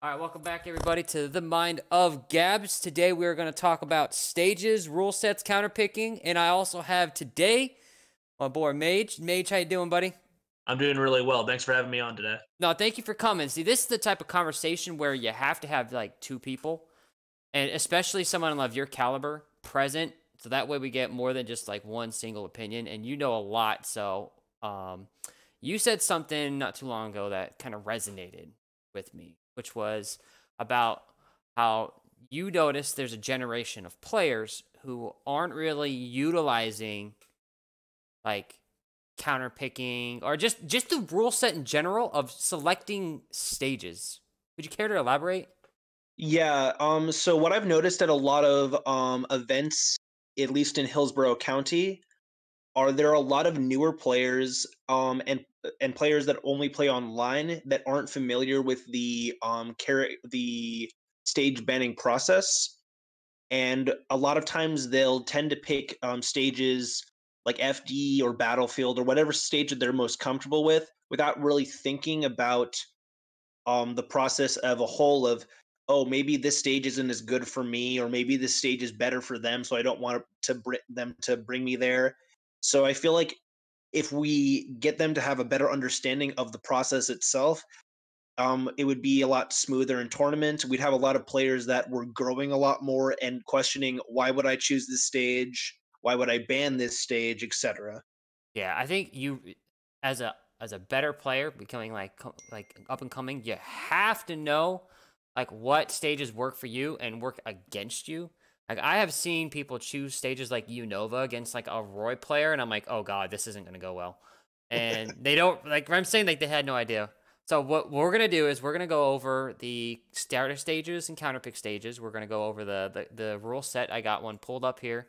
All right, welcome back, everybody, to the Mind of Gabs. Today, we are going to talk about stages, rule sets, counterpicking, and I also have today my boy Mage. Mage, how you doing, buddy? I'm doing really well. Thanks for having me on today. No, thank you for coming. See, this is the type of conversation where you have to have like two people, and especially someone of your caliber present, so that way we get more than just like one single opinion. And you know a lot, so um, you said something not too long ago that kind of resonated with me which was about how you notice there's a generation of players who aren't really utilizing like counter picking or just just the rule set in general of selecting stages. Would you care to elaborate? Yeah, um so what I've noticed at a lot of um events at least in Hillsborough County are there a lot of newer players um and and players that only play online that aren't familiar with the um car- the stage banning process and a lot of times they'll tend to pick um, stages like FD or Battlefield or whatever stage that they're most comfortable with without really thinking about um, the process of a whole of oh maybe this stage isn't as good for me or maybe this stage is better for them so I don't want to br- them to bring me there. So I feel like if we get them to have a better understanding of the process itself, um, it would be a lot smoother in tournament. We'd have a lot of players that were growing a lot more and questioning why would I choose this stage? Why would I ban this stage, etc. Yeah, I think you as a as a better player becoming like like up and coming, you have to know like what stages work for you and work against you. Like I have seen people choose stages like Unova against like a Roy player, and I'm like, oh god, this isn't gonna go well. And they don't like I'm saying like they had no idea. So what we're gonna do is we're gonna go over the starter stages and counterpick stages. We're gonna go over the the, the rule set. I got one pulled up here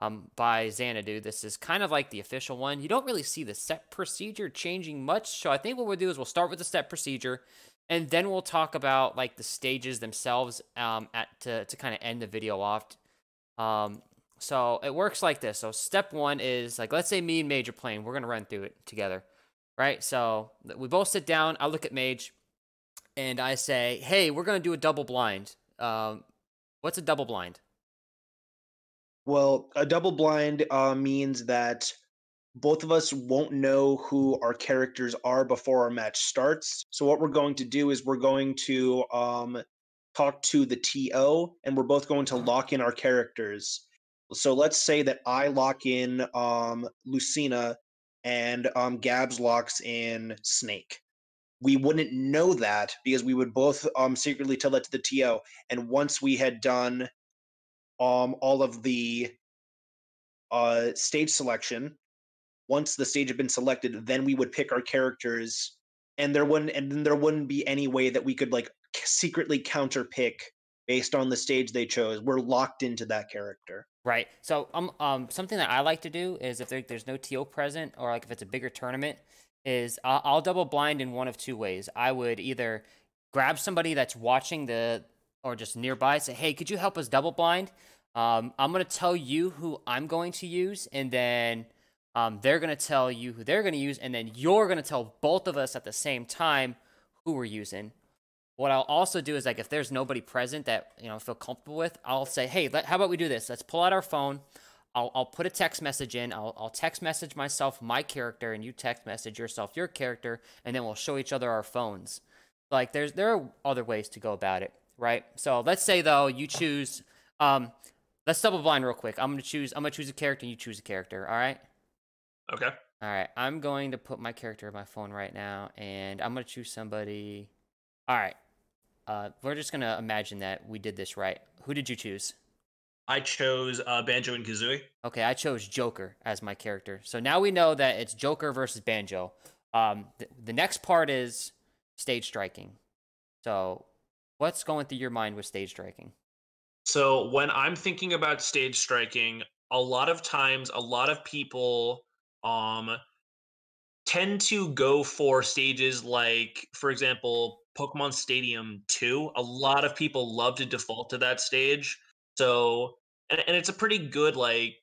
um, by Xanadu. This is kind of like the official one. You don't really see the set procedure changing much. So I think what we'll do is we'll start with the set procedure, and then we'll talk about like the stages themselves um, at to to kind of end the video off. Um, so it works like this. So step one is like, let's say me and Mage are playing. We're gonna run through it together, right? So we both sit down. I look at Mage, and I say, "Hey, we're gonna do a double blind." Um, what's a double blind? Well, a double blind uh, means that both of us won't know who our characters are before our match starts. So what we're going to do is we're going to um, talk to the TO, and we're both going to lock in our characters. So let's say that I lock in um, Lucina and um, Gabs locks in Snake. We wouldn't know that because we would both um, secretly tell that to the TO. And once we had done um, all of the uh, stage selection, once the stage had been selected, then we would pick our characters, and there wouldn't and then there wouldn't be any way that we could like secretly counter pick based on the stage they chose. We're locked into that character. Right. So um um something that I like to do is if there, there's no TO present or like if it's a bigger tournament is I'll, I'll double blind in one of two ways. I would either grab somebody that's watching the or just nearby say, "Hey, could you help us double blind?" Um, I'm gonna tell you who I'm going to use, and then um, they're gonna tell you who they're gonna use, and then you're gonna tell both of us at the same time who we're using. What I'll also do is like if there's nobody present that you know I feel comfortable with, I'll say, hey, let, how about we do this? Let's pull out our phone. I'll, I'll put a text message in. I'll, I'll text message myself my character, and you text message yourself your character, and then we'll show each other our phones. Like there's there are other ways to go about it, right? So let's say though you choose. Um, let's double blind real quick. I'm gonna choose. I'm gonna choose a character, and you choose a character. All right. Okay. All right. I'm going to put my character in my phone right now, and I'm gonna choose somebody. All right. Uh, we're just gonna imagine that we did this right. Who did you choose? I chose uh, Banjo and Kazooie. Okay, I chose Joker as my character. So now we know that it's Joker versus Banjo. Um, th- the next part is stage striking. So, what's going through your mind with stage striking? So, when I'm thinking about stage striking, a lot of times, a lot of people um tend to go for stages like, for example, Pokemon Stadium 2, a lot of people love to default to that stage. So, and, and it's a pretty good, like,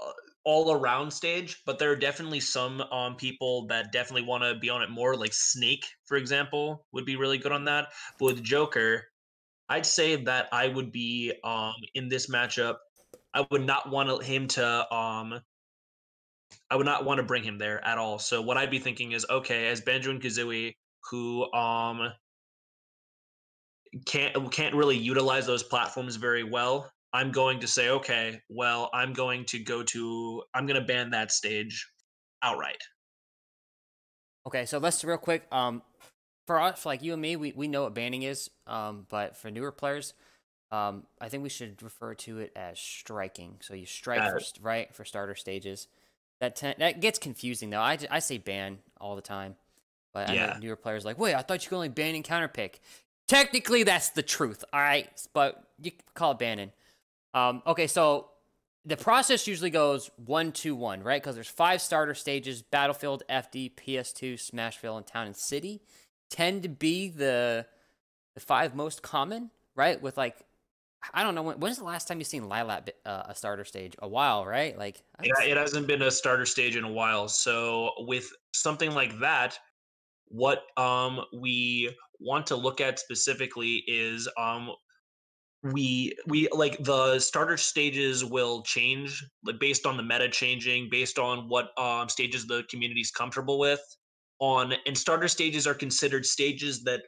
uh, all around stage, but there are definitely some um people that definitely want to be on it more. Like Snake, for example, would be really good on that. But with Joker, I'd say that I would be um in this matchup. I would not want him to um I would not want to bring him there at all. So what I'd be thinking is okay, as Banjo and Kazooie, who um can't can't really utilize those platforms very well. I'm going to say, okay, well, I'm going to go to I'm going to ban that stage outright. Okay, so let's real quick. Um, for us, like you and me, we, we know what banning is. Um, but for newer players, um, I think we should refer to it as striking. So you strike first, right, for starter stages. That ten- that gets confusing though. I, I say ban all the time, but I know newer players like, wait, I thought you could only ban and counter pick. Technically, that's the truth. All right, but you call it banning. Um, okay, so the process usually goes one, two, one, right? Because there's five starter stages: Battlefield, FD, PS2, Smashville, and Town and City. Tend to be the the five most common, right? With like, I don't know when. When's the last time you've seen Lylat uh, a starter stage? A while, right? Like, Yeah, it hasn't been a starter stage in a while. So with something like that, what um we want to look at specifically is um we we like the starter stages will change like based on the meta changing based on what um stages the community's comfortable with on and starter stages are considered stages that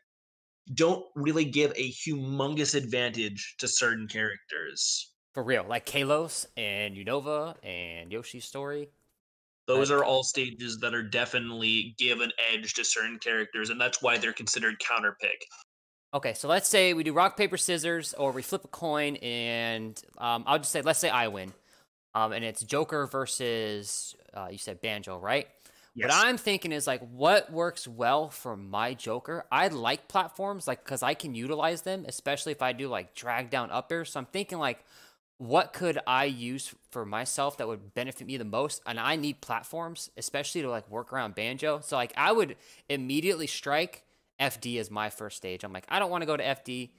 don't really give a humongous advantage to certain characters for real, like Kalos and Unova and Yoshi's Story. Those are all stages that are definitely give an edge to certain characters, and that's why they're considered counter pick. Okay, so let's say we do rock paper scissors, or we flip a coin, and um, I'll just say, let's say I win, um, and it's Joker versus uh, you said Banjo, right? What I'm thinking is like, what works well for my Joker? I like platforms, like, because I can utilize them, especially if I do like drag down up airs. So I'm thinking like, what could I use for myself that would benefit me the most? And I need platforms, especially to like work around Banjo. So like, I would immediately strike FD as my first stage. I'm like, I don't want to go to FD.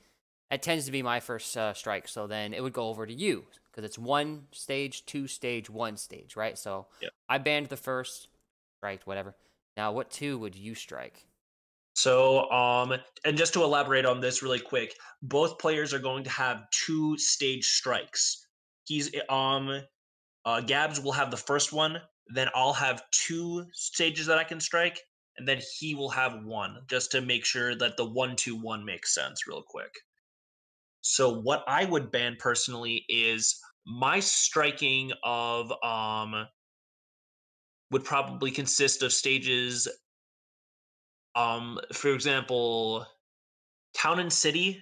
It tends to be my first uh, strike. So then it would go over to you because it's one stage, two stage, one stage, right? So Yep. I banned the first, striked, whatever. Now, what two would you strike? So, um, and just to elaborate on this really quick, both players are going to have two stage strikes. He's um, uh, Gabs will have the first one, then I'll have two stages that I can strike, and then he will have one, just to make sure that the one two one makes sense real quick. So, what I would ban personally is my striking of um would probably consist of stages um for example town and city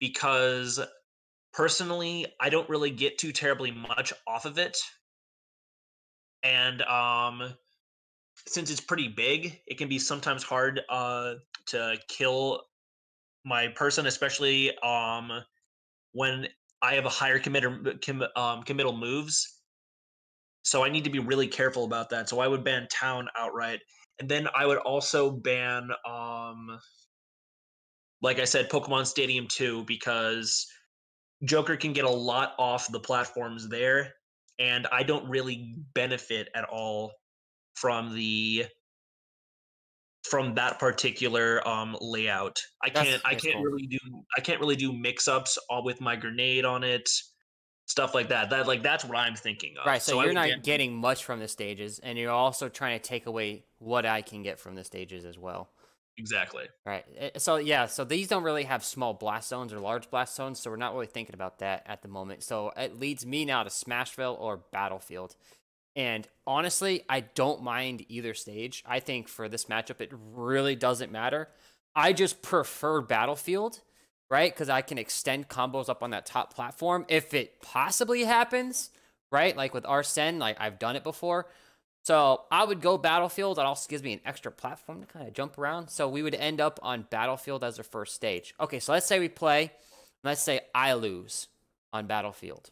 because personally i don't really get too terribly much off of it. And um since it's pretty big it can be sometimes hard uh to kill my person especially um when i have a higher committer com, um, committal moves so i need to be really careful about that so i would ban town outright and then I would also ban, um, like I said, Pokemon Stadium 2 because Joker can get a lot off the platforms there, and I don't really benefit at all from the from that particular um layout. I can't I that's can't cool. really do I can't really do mix ups with my grenade on it, stuff like that. That like that's what I'm thinking of. Right, so, I you're not ban- getting much from the stages, and you're also trying to take away what I can get from the stages as well. exactly. Right. eh, So yeah, so these don't really have small blast zones or large blast zones, so we're not really thinking about that at the moment. So it leads me now to Smashville or Battlefield. And honestly, I don't mind either stage. I think for this matchup, it really doesn't matter. I just prefer Battlefield, right? Because I can extend combos up on that top platform if it possibly happens, right? Like with Arsene, like I've done it before. So I would go Battlefield. That also gives me an extra platform to kind of jump around. So we would end up on Battlefield as our first stage. Okay, so let's say we play. Let's say I lose on Battlefield.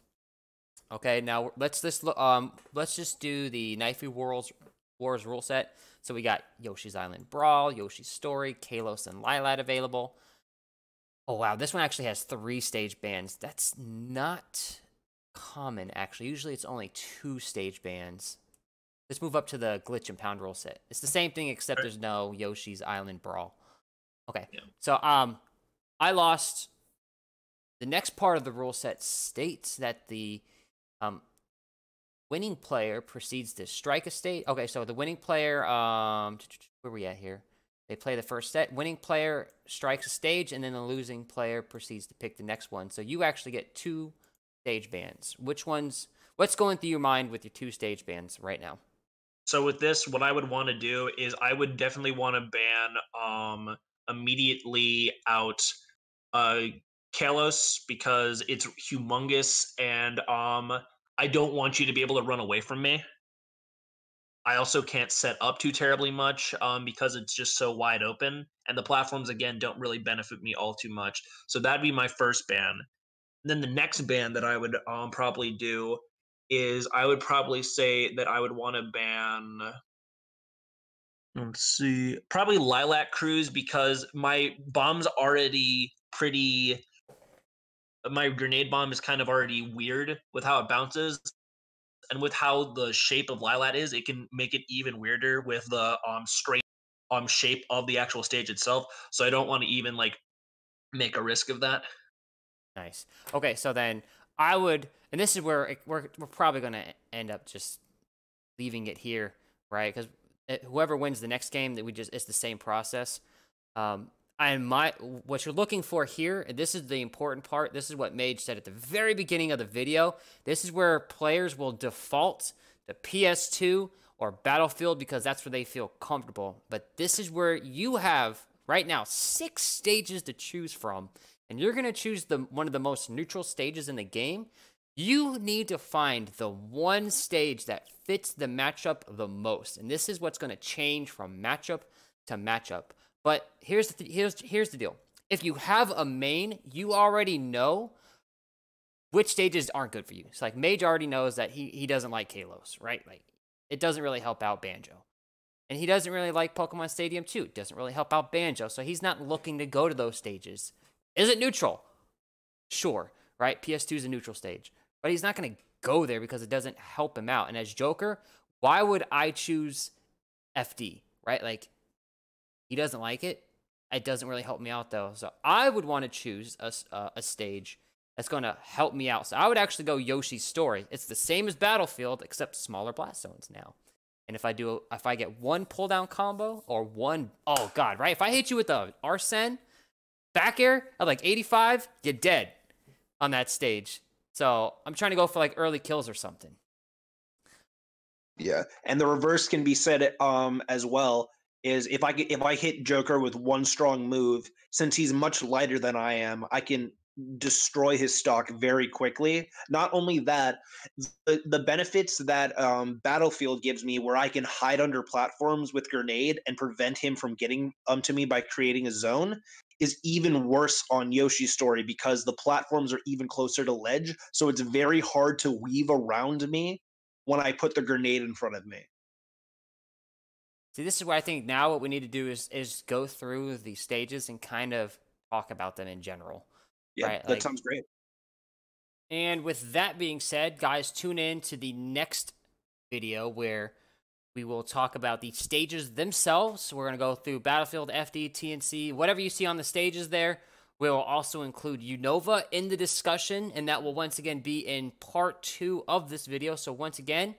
Okay, now let's just um let's just do the Knifey Wars Wars rule set. So we got Yoshi's Island Brawl, Yoshi's Story, Kalos, and Lylat available. Oh wow, this one actually has three stage bands. That's not common, actually. Usually it's only two stage bands. Let's move up to the glitch and pound rule set. It's the same thing except there's no Yoshi's Island Brawl. Okay. Yeah. So um I lost the next part of the rule set states that the um winning player proceeds to strike a state. Okay, so the winning player um where are we at here? They play the first set. Winning player strikes a stage, and then the losing player proceeds to pick the next one. So you actually get two stage bans. Which ones? What's going through your mind with your two stage bans right now? So with this, what I would want to do is I would definitely want to ban um immediately out uh Kalos because it's humongous and um I don't want you to be able to run away from me. I also can't set up too terribly much um, because it's just so wide open, and the platforms again don't really benefit me all too much. So that'd be my first ban. Then the next ban that I would um, probably do is I would probably say that I would want to ban. Let's see, probably Lylat Cruise because my bomb's already pretty. My grenade bomb is kind of already weird with how it bounces, and with how the shape of Lylat is, it can make it even weirder with the um straight um shape of the actual stage itself. So I don't want to even like make a risk of that. Nice. Okay, so then I would, and this is where it, we're we're probably gonna end up just leaving it here, right? Because whoever wins the next game, that we just it's the same process. Um, and my what you're looking for here, and this is the important part. This is what Mage said at the very beginning of the video. This is where players will default to PS2 or Battlefield because that's where they feel comfortable. But this is where you have right now six stages to choose from, and you're gonna choose the one of the most neutral stages in the game. You need to find the one stage that fits the matchup the most, and this is what's gonna change from matchup to matchup. But here's the th- here's here's the deal. If you have a main, you already know which stages aren't good for you. It's like Mage already knows that he he doesn't like Kalos, right? Like it doesn't really help out Banjo. And he doesn't really like Pokemon Stadium 2. It doesn't really help out Banjo, so he's not looking to go to those stages. Is it neutral? Sure, right? PS2 is a neutral stage. But he's not going to go there because it doesn't help him out. And as Joker, why would I choose FD, right? Like he doesn't like it. It doesn't really help me out though. So I would want to choose a, uh, a stage that's going to help me out. So I would actually go Yoshi's Story. It's the same as Battlefield except smaller blast zones now. And if I do, if I get one pull down combo or one, oh god, right? If I hit you with a Arsene back air at like 85, you're dead on that stage. So I'm trying to go for like early kills or something. Yeah, and the reverse can be said um as well. Is if I if I hit Joker with one strong move, since he's much lighter than I am, I can destroy his stock very quickly. Not only that, the, the benefits that um, Battlefield gives me, where I can hide under platforms with grenade and prevent him from getting um to me by creating a zone, is even worse on Yoshi's story because the platforms are even closer to ledge. So it's very hard to weave around me when I put the grenade in front of me. See, this is where I think now what we need to do is is go through the stages and kind of talk about them in general. Yeah, Right, that like- sounds great. And with that being said, guys, tune in to the next video where we will talk about the stages themselves. We're going to go through Battlefield, FD, TNC, whatever you see on the stages there. We will also include Unova in the discussion, and that will once again be in part two of this video. So, once again,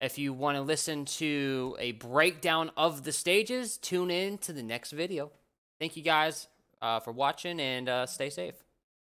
if you want to listen to a breakdown of the stages, tune in to the next video. Thank you guys uh, for watching and uh, stay safe.